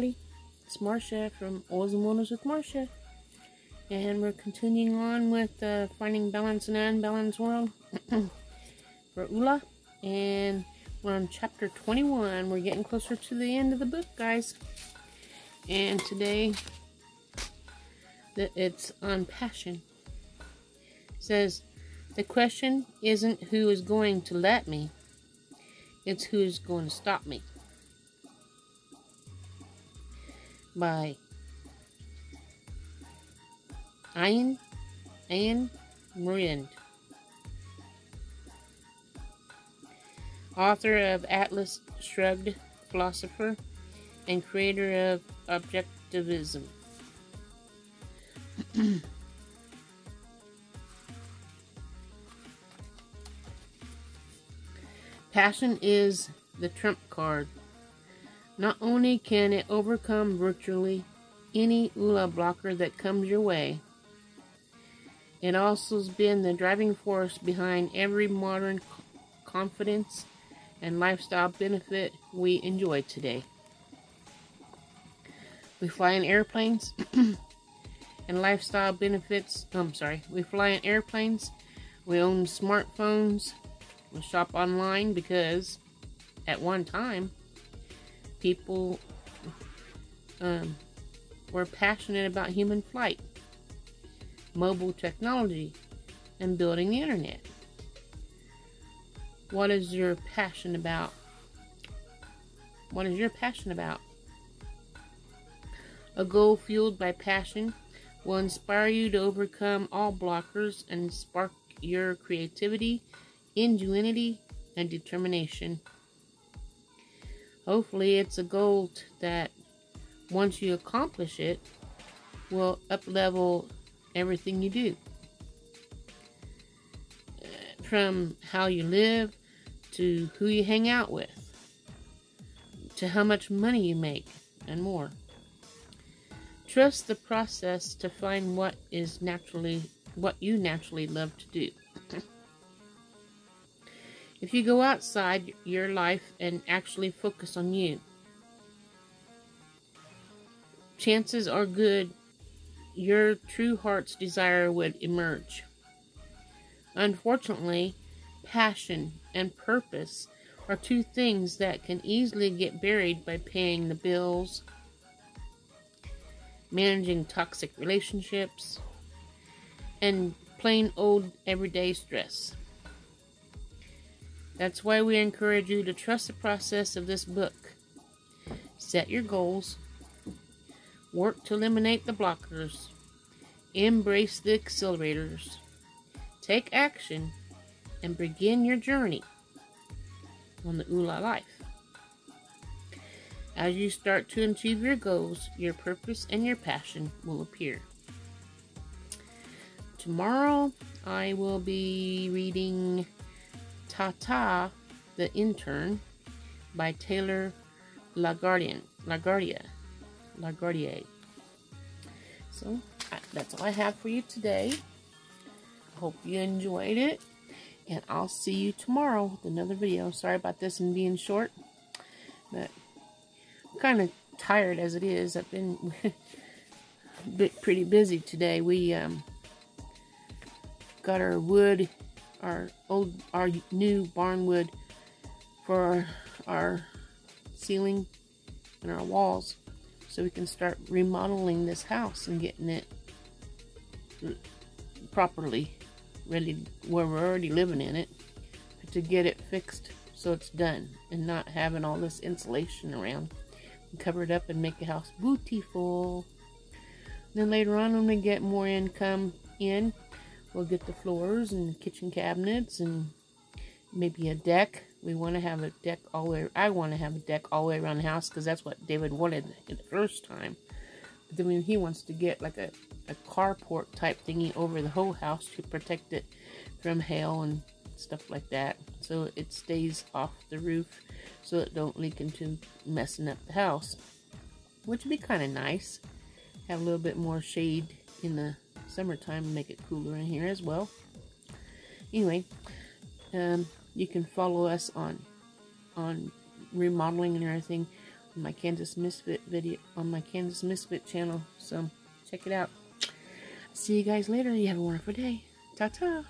everybody. It's Marsha from and Wonders with Marsha. And we're continuing on with uh, Finding Balance in an Unbalanced World for Ula. And we're on chapter 21. We're getting closer to the end of the book, guys. And today, it's on passion. It says, the question isn't who is going to let me, it's who is going to stop me. By Ayn Ayn Rand. Author of Atlas Shrugged, philosopher, and creator of Objectivism. Passion is the trump card not only can it overcome virtually any ULA blocker that comes your way, it also has been the driving force behind every modern confidence and lifestyle benefit we enjoy today. We fly in airplanes and lifestyle benefits. I'm sorry, we fly in airplanes, we own smartphones, we shop online because at one time people um, were passionate about human flight, mobile technology, and building the internet. What is your passion about? What is your passion about? A goal fueled by passion will inspire you to overcome all blockers and spark your creativity, ingenuity, and determination. Hopefully, it's a goal that once you accomplish it, will up level everything you do. Uh, from how you live to who you hang out with to how much money you make and more. Trust the process to find what is naturally what you naturally love to do. If you go outside your life and actually focus on you, chances are good your true heart's desire would emerge. Unfortunately, passion and purpose are two things that can easily get buried by paying the bills, managing toxic relationships, and plain old everyday stress. That's why we encourage you to trust the process of this book. Set your goals. Work to eliminate the blockers. Embrace the accelerators. Take action and begin your journey on the ULA life. As you start to achieve your goals, your purpose and your passion will appear. Tomorrow, I will be reading Tata, the Intern by Taylor LaGuardian, LaGuardia, LaGuardier. So that's all I have for you today. Hope you enjoyed it. And I'll see you tomorrow with another video. Sorry about this and being short. But I'm kind of tired as it is. I've been bit pretty busy today. We um, got our wood our old, our new barn wood for our, our ceiling and our walls so we can start remodeling this house and getting it properly ready where we're already living in it to get it fixed so it's done and not having all this insulation around. And cover it up and make the house beautiful. Then later on when we get more income in We'll get the floors and kitchen cabinets and maybe a deck. We want to have a deck all the way, I want to have a deck all the way around the house because that's what David wanted the first time. But then he wants to get like a, a carport type thingy over the whole house to protect it from hail and stuff like that. So it stays off the roof so it don't leak into messing up the house. Which would be kind of nice. Have a little bit more shade in the summertime make it cooler in here as well. Anyway, um, you can follow us on on remodeling and everything on my Kansas Misfit video on my Kansas Misfit channel. So check it out. See you guys later. You have a wonderful day. Ta ta.